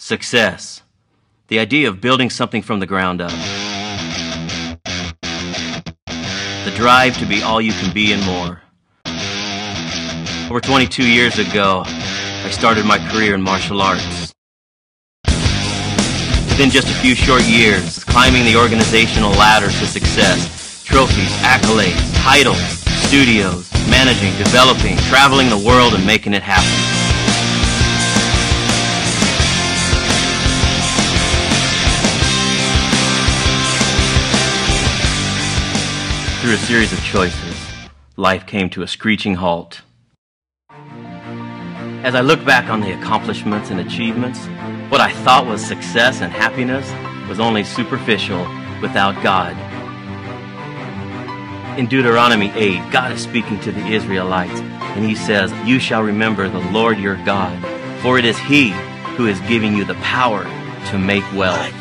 Success. The idea of building something from the ground up. The drive to be all you can be and more. Over 22 years ago, I started my career in martial arts. Within just a few short years, climbing the organizational ladder to success, trophies, accolades, titles, studios, managing, developing, traveling the world and making it happen. Through a series of choices, life came to a screeching halt. As I look back on the accomplishments and achievements, what I thought was success and happiness was only superficial without God. In Deuteronomy 8, God is speaking to the Israelites, and He says, You shall remember the Lord your God, for it is He who is giving you the power to make wealth.